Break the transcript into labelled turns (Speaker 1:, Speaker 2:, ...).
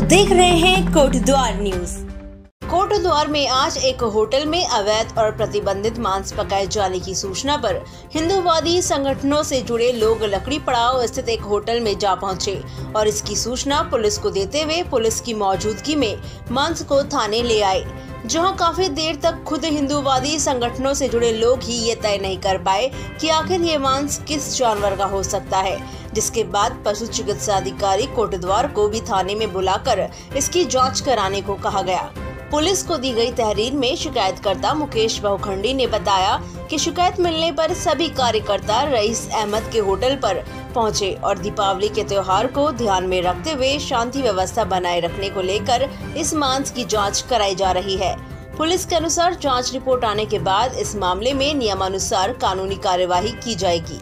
Speaker 1: देख रहे हैं कोटद्वार न्यूज़। कोटद्वार में आज एक होटल में अवैध और प्रतिबंधित मांस पकाए जाने की सूचना पर हिंदूवादी संगठनों से जुड़े लोग लकड़ी पड़ाव स्थित एक होटल में जा पहुँचे और इसकी सूचना पुलिस को देते हुए पुलिस की मौजूदगी में मांस को थाने ले आए। जहाँ काफ़ी देर तक खुद हिंदूवादी संगठनों से जुड़े लोग ही ये तय नहीं कर पाए कि आखिर ये मांस किस जानवर का हो सकता है, जिसके बाद पशु चिकित्सा अधिकारी कोटद्वार को भी थाने में बुलाकर इसकी जाँच कराने को कहा गया। पुलिस को दी गई तहरीर में शिकायतकर्ता मुकेश बहुखंडी ने बताया कि शिकायत मिलने पर सभी कार्यकर्ता रईस अहमद के होटल पर पहुँचे और दीपावली के त्योहार को ध्यान में रखते हुए शांति व्यवस्था बनाए रखने को लेकर इस मांस की जाँच कराई जा रही है पुलिस के अनुसार जाँच रिपोर्ट आने के बाद इस मामले में नियमानुसार कानूनी कार्यवाही की जाएगी